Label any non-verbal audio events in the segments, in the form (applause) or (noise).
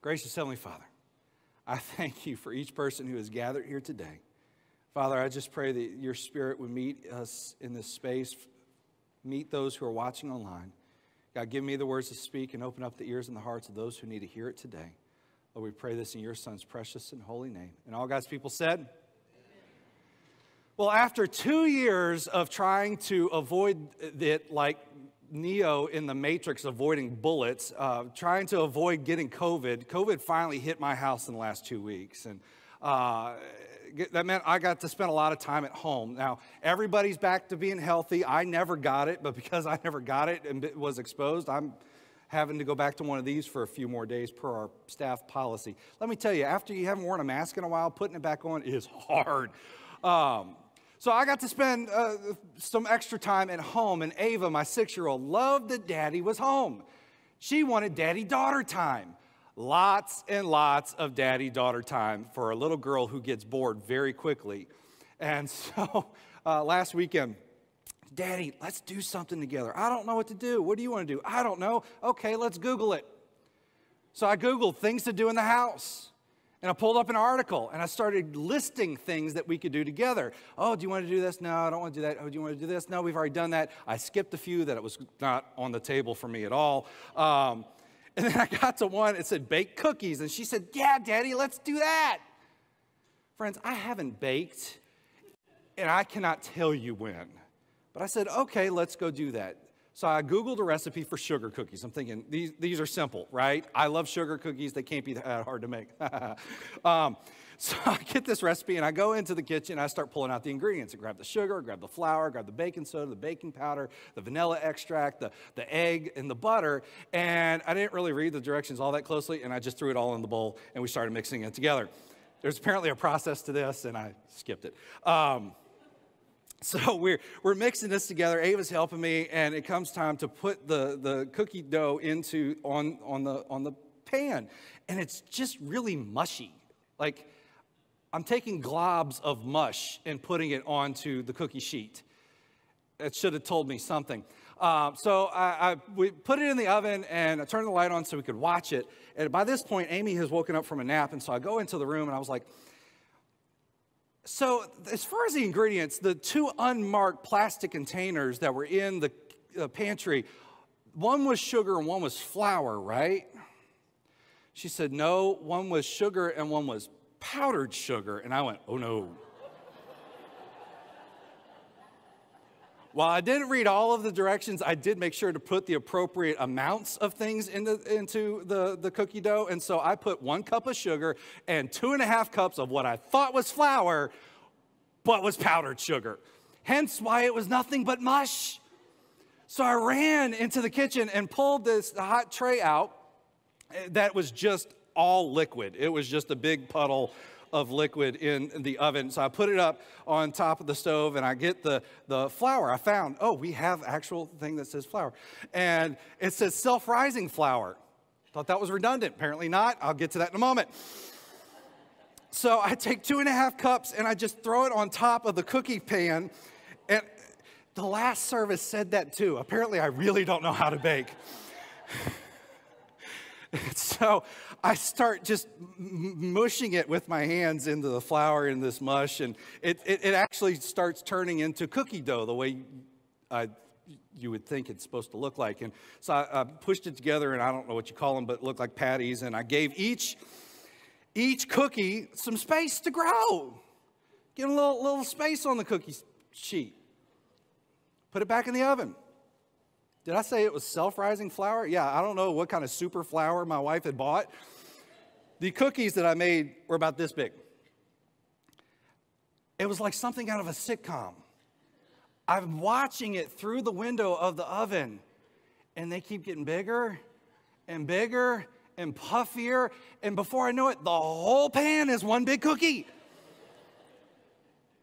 Gracious Heavenly Father, I (laughs) thank you for each person who has gathered here today. Father, I just pray that your spirit would meet us in this space, meet those who are watching online. God, give me the words to speak and open up the ears and the hearts of those who need to hear it today. Lord, we pray this in your Son's precious and holy name. And all God's people said, Amen. Well, after two years of trying to avoid it like Neo in the Matrix avoiding bullets, uh, trying to avoid getting COVID, COVID finally hit my house in the last two weeks. And uh, that meant I got to spend a lot of time at home. Now, everybody's back to being healthy. I never got it, but because I never got it and was exposed, I'm having to go back to one of these for a few more days per our staff policy. Let me tell you, after you haven't worn a mask in a while, putting it back on is hard. Um, so I got to spend uh, some extra time at home, and Ava, my six year old, loved that daddy was home. She wanted daddy daughter time. Lots and lots of daddy daughter time for a little girl who gets bored very quickly. And (laughs) so uh, last weekend, Daddy, let's do something together. I don't know what to do. What do you want to do? I don't know. Okay, let's Google it. So I Googled things to do in the house. And I pulled up an article and I started listing things that we could do together. Oh, do you want to do this? No, I don't want to do that. Oh, do you want to do this? No, we've already done that. I skipped a few that it was not on the table for me at all. Um, and then I got to one, it said bake cookies. And she said, Yeah, Daddy, let's do that. Friends, I haven't baked and I cannot tell you when. But I said, Okay, let's go do that. So I Googled a recipe for sugar cookies. I'm thinking, these, these are simple, right? I love sugar cookies. They can't be that hard to make. (laughs) um, so (laughs) I get this recipe and I go into the kitchen and I start pulling out the ingredients. I grab the sugar, grab the flour, grab the baking soda, the baking powder, the vanilla extract, the, the egg, and the butter. And I didn't really read the directions all that closely and I just threw it all in the bowl and we started mixing it together. There's apparently a process to this and I skipped it. Um, (laughs) so we're, we're mixing this together. Ava's helping me, and it comes time to put the, the cookie dough into on, on, the, on the pan. And it's just really mushy. Like I'm taking globs of mush and putting it onto the cookie sheet. It should have told me something. Uh, so I, I, we put it in the oven and I turned the light on so we could watch it. And by this point, Amy has woken up from a nap. And so I go into the room and I was like, so, as far as the ingredients, the two unmarked plastic containers that were in the uh, pantry, one was sugar and one was flour, right? She said, No, one was sugar and one was powdered sugar. And I went, Oh no. While I didn't read all of the directions, I did make sure to put the appropriate amounts of things into, into the, the cookie dough. And so I put one cup of sugar and two and a half cups of what I thought was flour, but was powdered sugar. Hence why it was nothing but mush. So I ran into the kitchen and pulled this hot tray out that was just all liquid. It was just a big puddle of liquid in the oven. So I put it up on top of the stove and I get the, the flour. I found, oh, we have actual thing that says flour. And it says self-rising flour. Thought that was redundant. Apparently not. I'll get to that in a moment. So I take two and a half cups and I just throw it on top of the cookie pan. And the last service said that too. Apparently, I really don't know how to bake. (laughs) (laughs) so I start just mushing it with my hands into the flour in this mush, and it, it, it actually starts turning into cookie dough the way I, you would think it's supposed to look like. And so I, I pushed it together, and I don't know what you call them, but look like patties, and I gave each, each cookie some space to grow. Give a little, little space on the cookie sheet. Put it back in the oven. Did I say it was self rising flour? Yeah, I don't know what kind of super flour my wife had bought. The cookies that I made were about this big. It was like something out of a sitcom. I'm watching it through the window of the oven, and they keep getting bigger and bigger and puffier. And before I know it, the whole pan is one big cookie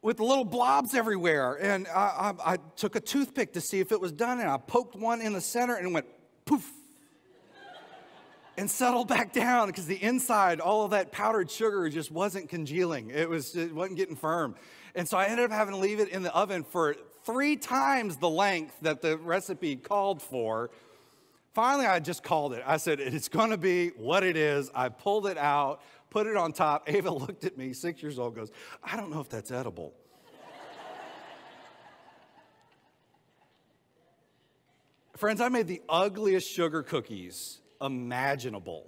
with little blobs everywhere. And I, I, I, took a toothpick to see if it was done, and I poked one in the center and went poof (laughs) and settled back down because the inside, all of that powdered sugar just wasn't congealing. It, was, it wasn't getting firm. And so I ended up having to leave it in the oven for three times the length that the recipe called for Finally, I just called it. I said, It's going to be what it is. I pulled it out, put it on top. (laughs) Ava looked at me, six years old, goes, I don't know if that's edible. (laughs) Friends, I made the ugliest sugar cookies imaginable.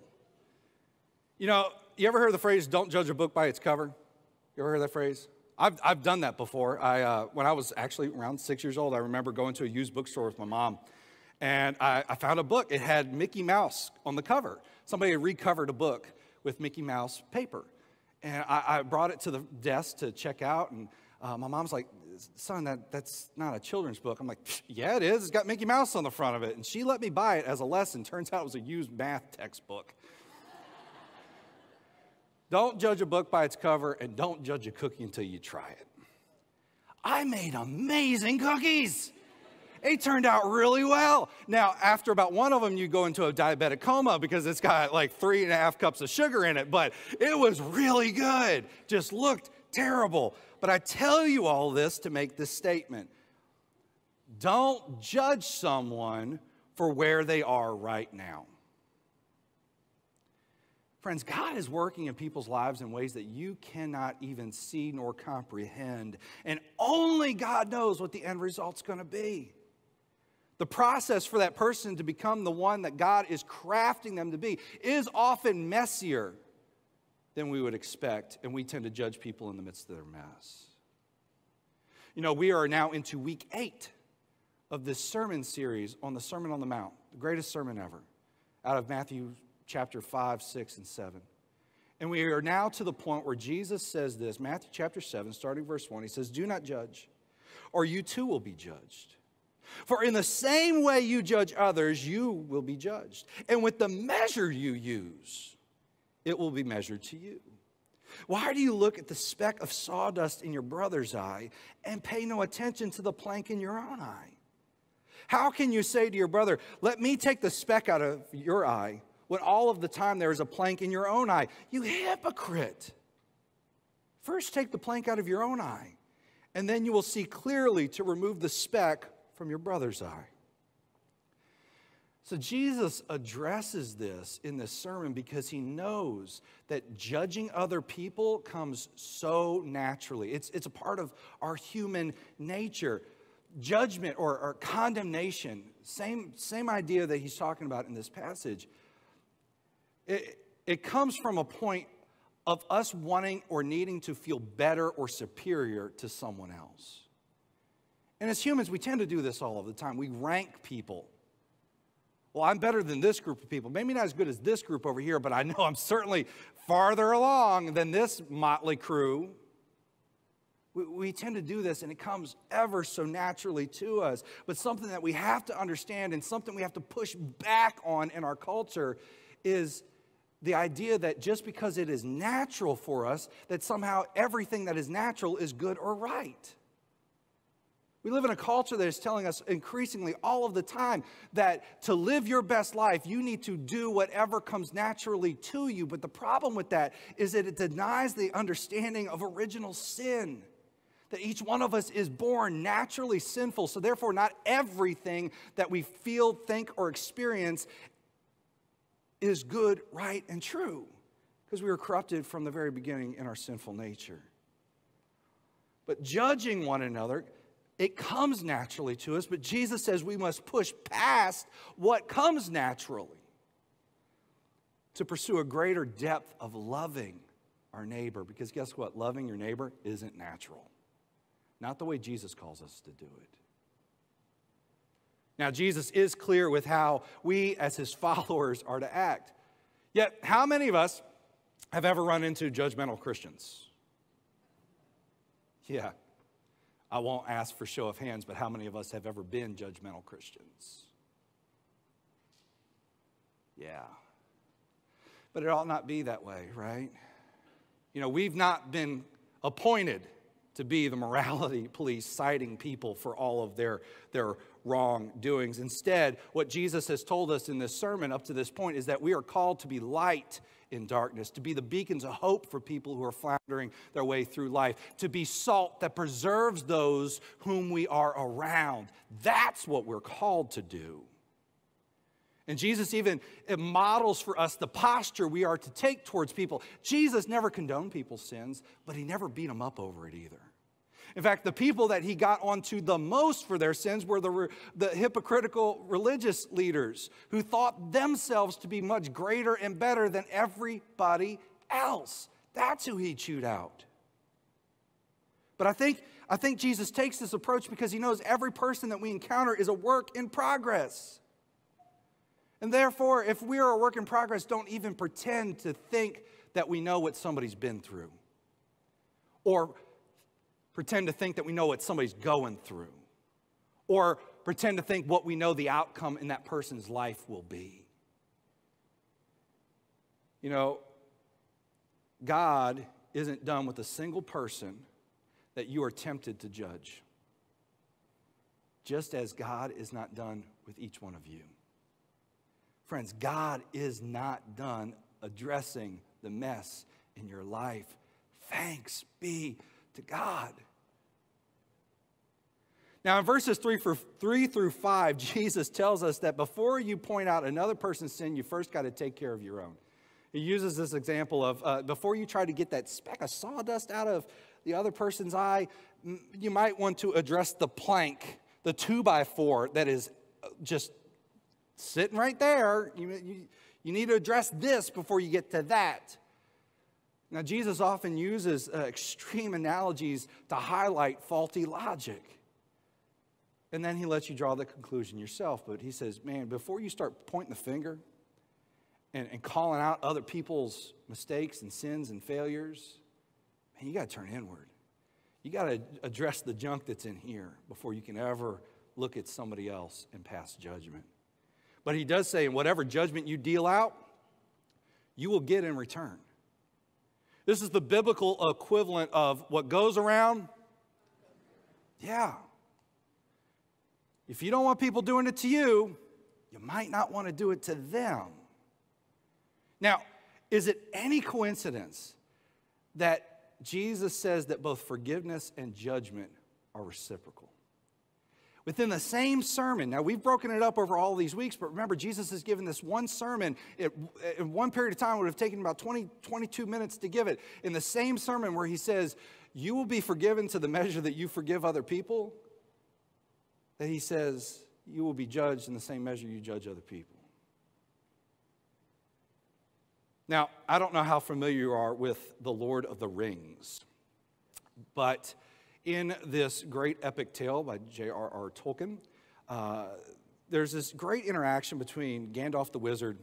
You know, you ever heard the phrase, don't judge a book by its cover? You ever heard that phrase? I've, I've done that before. I, uh, when I was actually around six years old, I remember going to a used bookstore with my mom, and I, I found a book. It had Mickey Mouse on the cover. Somebody had recovered a book with Mickey Mouse paper. And I, I brought it to the desk to check out, and uh, my mom's like, son, that, that's not a children's book. I'm like, yeah, it is. It's got Mickey Mouse on the front of it. And she let me buy it as a lesson. Turns out it was a used math textbook. (laughs) don't judge a book by its cover, and don't judge a cookie until you try it. I made amazing cookies. It turned out really well. Now, after about one of them, you go into a diabetic coma because it's got like three and a half cups of sugar in it, but it was really good. Just looked terrible. But I tell you all this to make this statement don't judge someone for where they are right now. Friends, God is working in people's lives in ways that you cannot even see nor comprehend. And only God knows what the end result's going to be. The process for that person to become the one that God is crafting them to be is often messier than we would expect, and we tend to judge people in the midst of their mess. You know, we are now into week eight of this sermon series on the Sermon on the Mount, the greatest sermon ever, out of Matthew chapter 5, 6, and 7. And we are now to the point where Jesus says this Matthew chapter 7, starting verse 1, he says, Do not judge, or you too will be judged. For in the same way you judge others, you will be judged. And with the measure you use, it will be measured to you. Why do you look at the speck of sawdust in your brother's eye and pay no attention to the plank in your own eye? How can you say to your brother, Let me take the speck out of your eye, when all of the time there is a plank in your own eye? You hypocrite! First, take the plank out of your own eye, and then you will see clearly to remove the speck from your brother's eye. So Jesus addresses this in this sermon because he knows that judging other people comes so naturally. It's, it's a part of our human nature. Judgment or, or condemnation, same, same idea that he's talking about in this passage. It, it comes from a point of us wanting or needing to feel better or superior to someone else. And as humans, we tend to do this all of the time. We rank people well, I'm better than this group of people. Maybe not as good as this group over here, but I know I'm certainly farther along than this motley crew. We, we tend to do this, and it comes ever so naturally to us. But something that we have to understand and something we have to push back on in our culture is the idea that just because it is natural for us, that somehow everything that is natural is good or right. We live in a culture that is telling us increasingly all of the time that to live your best life, you need to do whatever comes naturally to you. But the problem with that is that it denies the understanding of original sin. That each one of us is born naturally sinful. So, therefore, not everything that we feel, think, or experience is good, right, and true. Because we were corrupted from the very beginning in our sinful nature. But judging one another it comes naturally to us, but Jesus says we must push past what comes naturally to pursue a greater depth of loving our neighbor. Because guess what? Loving your neighbor isn't natural, not the way Jesus calls us to do it. Now, Jesus is clear with how we, as his followers, are to act. Yet, how many of us have ever run into judgmental Christians? Yeah, I won't ask for show of hands, but how many of us have ever been judgmental Christians? Yeah. But it ought not be that way, right? You know, we've not been appointed to be the morality (laughs) police citing people for all of their, their wrongdoings. Instead, what Jesus has told us in this sermon up to this point is that we are called to be light in darkness, to be the beacons of hope for people who are floundering their way through life, to be salt that preserves those whom we are around. That's what we're called to do. And Jesus even models for us the posture we are to take towards people. Jesus never condoned people's sins, but he never beat them up over it either. In fact, the people that he got onto the most for their sins were the, the hypocritical religious leaders who thought themselves to be much greater and better than everybody else. That's who he chewed out. But I think, I think Jesus takes this approach because he knows every person that we encounter is a work in progress. And therefore, if we are a work in progress, don't even pretend to think that we know what somebody's been through. Or pretend to think that we know what somebody's going through. Or pretend to think what we know the outcome in that person's life will be. You know, God isn't done with a single person that you are tempted to judge, just as God is not done with each one of you. Friends, God is not done addressing the mess in your life. Thanks be to God. Now, in verses three, for, three through 5, (laughs) Jesus tells us that before you point out another person's sin, you first got to take care of your own. He uses this example of uh, before you try to get that speck of sawdust out of the other person's eye, you might want to address the plank, the two by four that is uh, just sitting right there. You, you, you need to address this before you get to that. Now, Jesus often uses uh, extreme analogies to highlight faulty logic. And then he lets you draw the conclusion yourself. But he says, man, before you start pointing the finger and, and calling out other people's mistakes and sins and failures, man, you got to turn inward. You got to address the junk that's in here before you can ever look at somebody else and pass judgment. But he does say, in whatever judgment you deal out, you will get in return. This is the biblical equivalent of what goes around. Yeah. If you don't want people doing it to you, you might not want to do it to them. Now, is it any coincidence that Jesus says that both forgiveness and judgment are reciprocal? within the same sermon. Now, we've broken it up over all these weeks, but remember, Jesus has given this one sermon. It, in one period of time, would have taken about 20, 22 minutes to give it. In the same sermon where he says, You will be forgiven to the measure that you forgive other people, that he says, You will be judged in the same measure you judge other people. Now, I don't know how familiar you are with The Lord of the Rings, but in this great epic tale by J.R.R. Tolkien, uh, there's this great interaction between Gandalf the wizard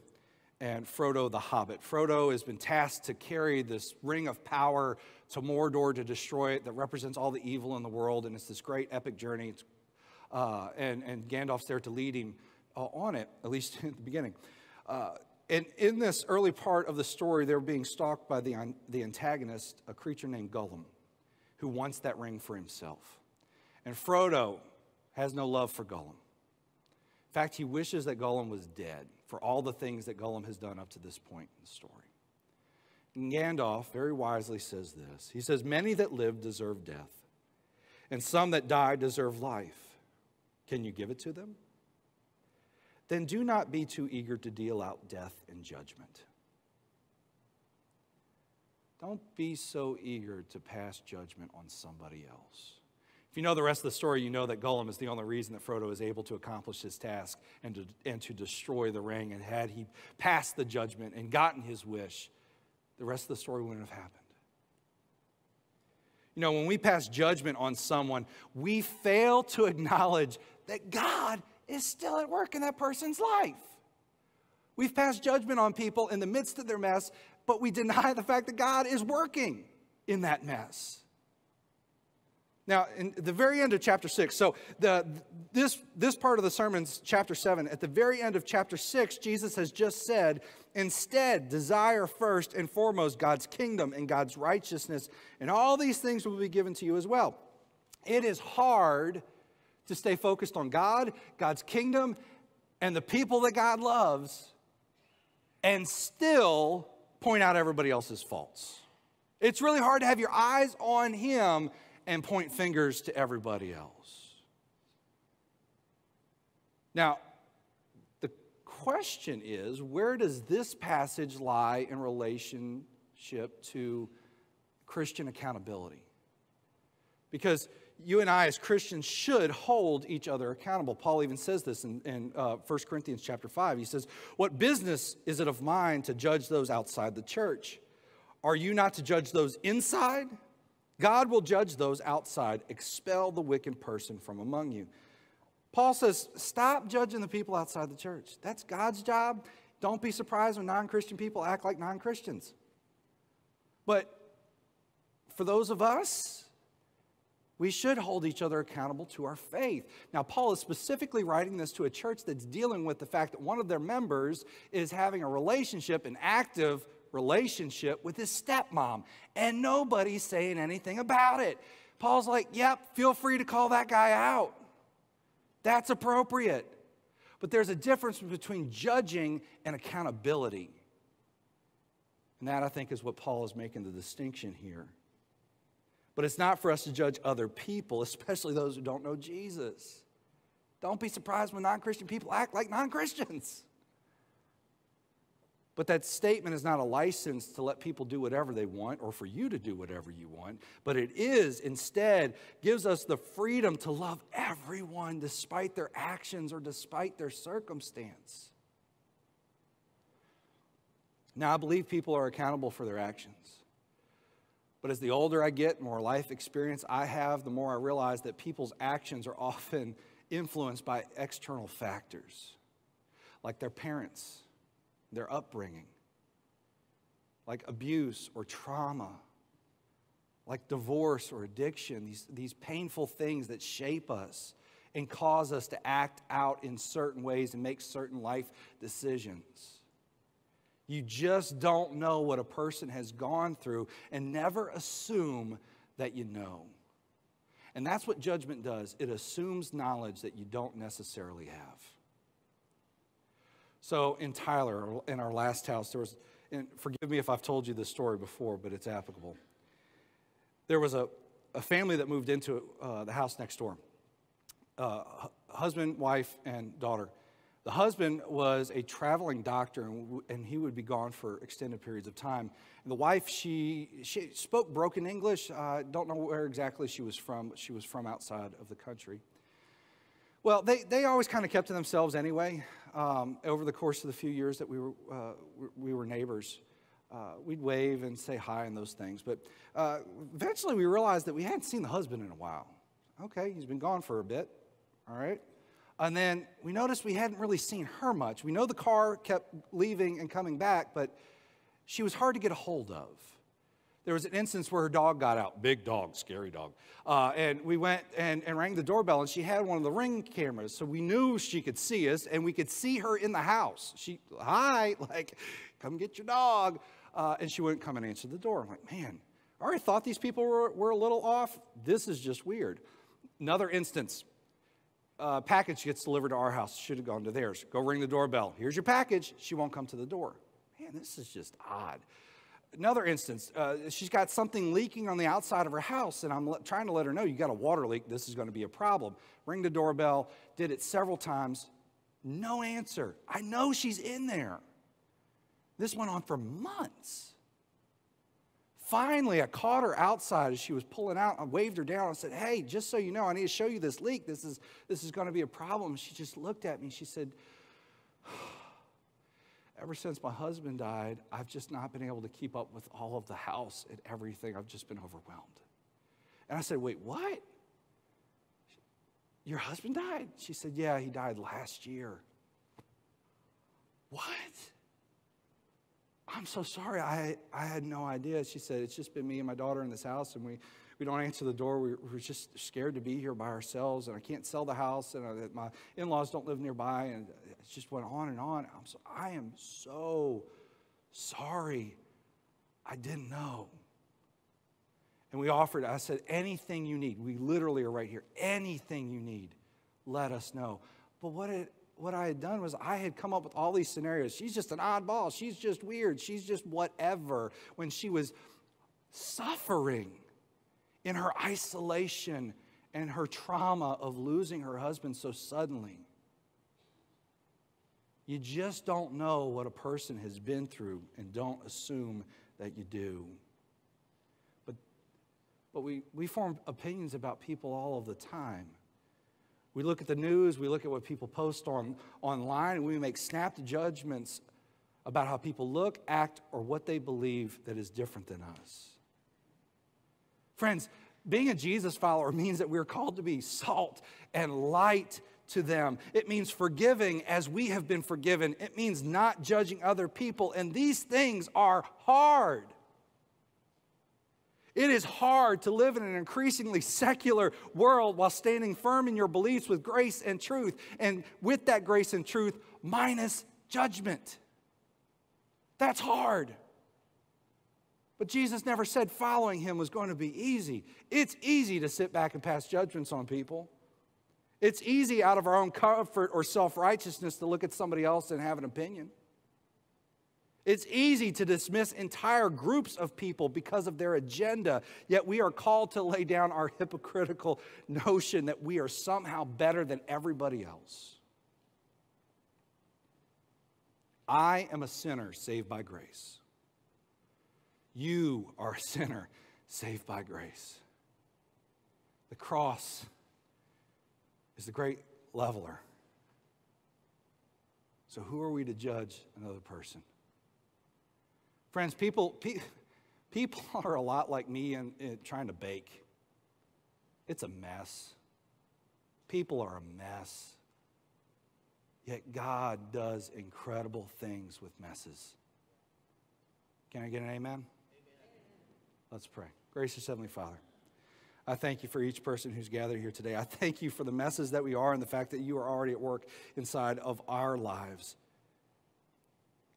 and Frodo the hobbit. Frodo has been tasked to carry this ring of power to Mordor to destroy it that represents all the evil in the world, and it's this great epic journey. Uh, and, and Gandalf's there to lead him uh, on it, at least (laughs) at the beginning. Uh, and in this early part of the story, they're being stalked by the, the antagonist, a creature named Gollum who wants that ring for himself. And Frodo has no love for Gollum. In fact, he wishes that Gollum was dead for all the things that Gollum has done up to this point in the story. And Gandalf very wisely says this He says, Many that live deserve death, and some that die deserve life. Can you give it to them? Then do not be too eager to deal out death and judgment. Don't be so eager to pass judgment on somebody else. If you know the rest of the story, you know that Gollum is the only reason that Frodo is able to accomplish his task and to, and to destroy the ring. And had he passed the judgment and gotten his wish, the rest of the story wouldn't have happened. You know, when we pass judgment on someone, we fail to (laughs) acknowledge that God is still at work in that person's life. We've passed judgment on people in the midst of their mess but we deny the fact that God is working in that mess. Now, in the very end of chapter six, so the, this, this part of the sermon's chapter seven, at the very end of chapter six, Jesus has just said, instead, desire first and foremost God's kingdom and God's righteousness, and all these things will be given to you as well. It is hard to stay focused on God, God's kingdom, and the people that God loves, and still point out everybody else's faults. It's really hard to have your eyes on Him and point fingers to everybody else. Now, the question is where does this passage lie in relationship to Christian accountability? Because you and I, as Christians, should hold each other accountable. Paul even says this in, in uh, 1 Corinthians chapter 5. He says, What business is it of mine to judge those outside the church? Are you not to judge those inside? God will judge those outside. Expel the wicked person from among you. Paul says, Stop judging the people outside the church. That's God's job. Don't be surprised when non Christian people act like non Christians. But for those of us, we should hold each other accountable to our faith. Now, Paul is specifically writing this to a church that's dealing with the fact that one of their members is having a relationship, an active relationship with his stepmom, and nobody's saying anything about it. Paul's like, yep, feel free to call that guy out. That's appropriate. But there's a difference between judging and accountability. And that, I think, is what Paul is making the distinction here. But it's not for us to judge other people, especially those who don't know Jesus. Don't be surprised when non Christian people act like non Christians. But that statement is not a license to let people do whatever they want or for you to do whatever you want, but it is instead gives us the freedom to love everyone despite their actions or despite their circumstance. Now, I believe people are accountable for their actions. But as the older I get, more life experience I have, the more I realize that people's actions are (laughs) often influenced by external factors, like their parents, their upbringing, like abuse or trauma, like divorce or addiction, these, these painful things that shape us and cause us to act out in certain ways and make certain life decisions. You just don't know what a person has gone through and never assume that you know. And that's what judgment does it assumes knowledge that you don't necessarily have. So, in Tyler, in our last house, there was, and forgive me if I've told you this story before, but it's applicable. There was a, a family that moved into uh, the house next door uh, husband, wife, and daughter. The husband was a traveling doctor, and, he would be gone for extended periods of time. And the wife, she, she spoke broken English. I uh, don't know where exactly she was from, but she was from outside of the country. Well, they, they always kind of kept to themselves anyway. Um, over the course of the few years that we were, uh, we were neighbors, uh, we'd wave and say hi and those things. But uh, eventually we realized that we hadn't seen the husband in a while. Okay, he's been gone for a bit, all right? And then we noticed we hadn't really seen her much. We know the car kept leaving and coming back, but she was hard to get a hold of. There was an instance where her dog got out, big dog, scary dog. Uh, and we went and, and rang the doorbell, and she had one of the ring cameras, so we knew she could see us, and we could see her in the house. She, hi, (laughs) like, come get your dog. Uh, and she wouldn't come and answer the door. I'm like, man, I already thought these people were, were a little off. This is just weird. Another instance, uh, package gets delivered to our house. Should have gone to theirs. Go ring the doorbell. Here's your package. She won't come to the door. Man, this is just odd. Another instance, uh, she's got something leaking on the outside of her house, and I'm le- trying to let her know you got a water leak. This is going to be a problem. Ring the doorbell. Did it several times. No answer. I know she's in there. This went on for months. Finally, I caught her outside as she was pulling out. I waved her down. I said, Hey, just so you know, I need to show you this leak. This is, this is going to be a problem. She just looked at me. She said, (sighs) Ever since my husband died, I've just not been able to keep up with all of the house and everything. I've just been overwhelmed. And I said, Wait, what? Your husband died? She said, Yeah, he died last year. What? I'm so sorry. I, I had no idea. She said, It's just been me and my daughter in this house, and we, we don't answer the door. We, we're just scared to be here by ourselves, and I can't sell the house, and uh, I, my in laws don't live nearby. And it just went on and on. I'm so, I am so sorry. I didn't know. And we offered, I said, anything you need. We literally are right here. Anything you need, let us know. But what it what I had done was I had come up with all these scenarios. She's just an oddball. She's just weird. She's just whatever. When she was suffering in her isolation and her trauma of losing her husband so suddenly. You just don't know what a person has been through and don't assume that you do. But, but we, we form opinions about people all of the time. We look at the news, we look at what people post on, online, and we make snap judgments about how people look, act, or what they believe that is different than us. Friends, being a Jesus follower means that we're called to be salt and light to them. It means forgiving as we have been forgiven. It means not judging other people. And these things are hard. It is hard to live in an increasingly secular world while standing firm in your beliefs with grace and truth, and with that grace and truth, minus judgment. That's hard. But Jesus never said following him was going to be easy. It's easy to sit back and pass judgments on people. It's easy out of our own comfort or self righteousness to look at somebody else and have an opinion. It's easy to dismiss entire groups of people because of their agenda, yet we are called to lay down our hypocritical notion that we are somehow better than everybody else. I am a sinner saved by grace. You are a sinner saved by grace. The cross is the great leveler. So, who are we to judge another person? Friends, people, pe- (laughs) people (laughs) are a lot like me in, in trying to bake. It's a mess. People are a mess. Yet God does incredible things with messes. Can I get an amen? amen? Let's pray. Gracious Heavenly Father. I thank you for each person who's gathered here today. I thank you for the messes that we are and the fact that you are already at work inside of our lives.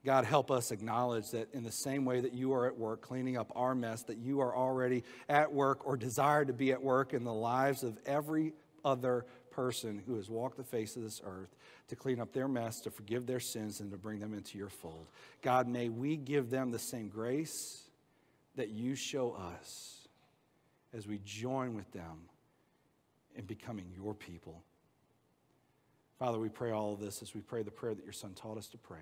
God, help us acknowledge that in the same way that you are at work cleaning up our mess, that you are already at work or desire to be at work in the lives of every other person who has walked the face of this earth to clean up their mess, to forgive their sins, and to bring them into your fold. God, may we give them the same grace that you show us as we join with them in becoming your people. Father, we pray all of this as we pray the prayer that your Son taught us to pray.